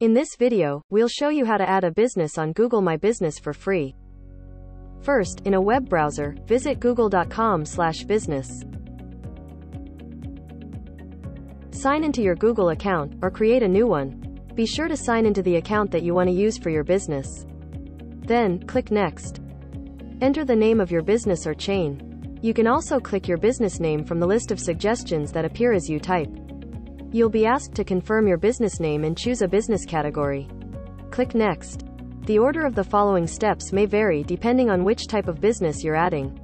In this video, we'll show you how to add a business on Google My Business for free. First, in a web browser, visit google.com slash business. Sign into your Google account, or create a new one. Be sure to sign into the account that you want to use for your business. Then, click Next. Enter the name of your business or chain. You can also click your business name from the list of suggestions that appear as you type. You'll be asked to confirm your business name and choose a business category. Click Next. The order of the following steps may vary depending on which type of business you're adding.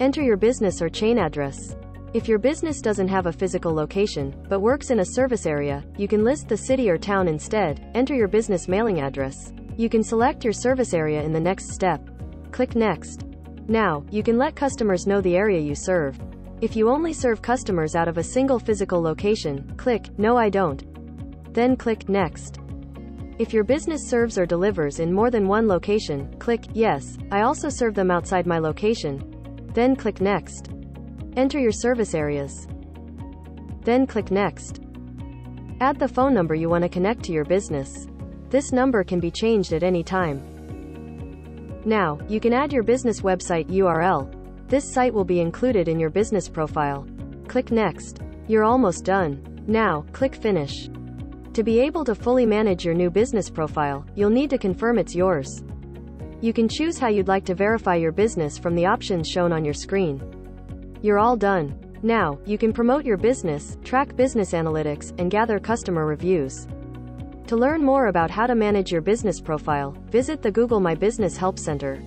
Enter your business or chain address. If your business doesn't have a physical location, but works in a service area, you can list the city or town instead. Enter your business mailing address. You can select your service area in the next step. Click Next. Now, you can let customers know the area you serve. If you only serve customers out of a single physical location, click No I don't. Then click Next. If your business serves or delivers in more than one location, click Yes, I also serve them outside my location. Then click Next. Enter your service areas. Then click Next. Add the phone number you want to connect to your business. This number can be changed at any time. Now, you can add your business website URL. This site will be included in your business profile. Click Next. You're almost done. Now, click Finish. To be able to fully manage your new business profile, you'll need to confirm it's yours. You can choose how you'd like to verify your business from the options shown on your screen. You're all done. Now, you can promote your business, track business analytics, and gather customer reviews. To learn more about how to manage your business profile, visit the Google My Business Help Center.